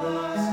go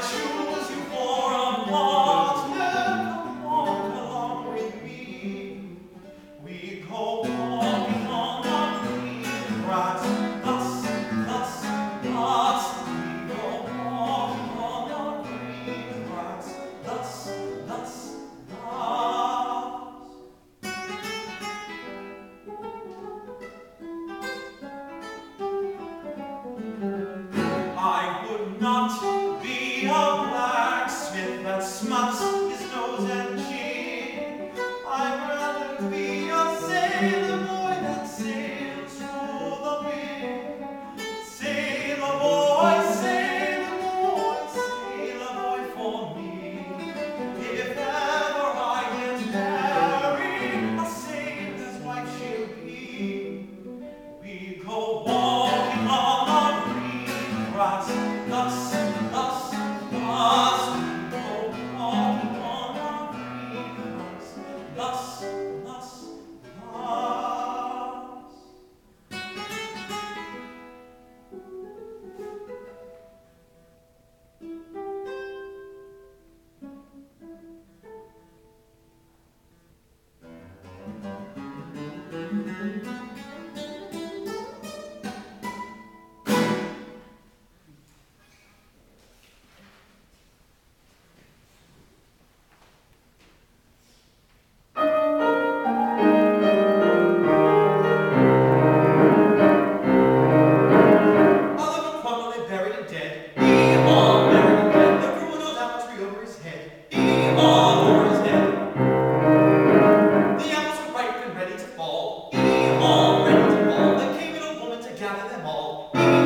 walking on Thus, Oh.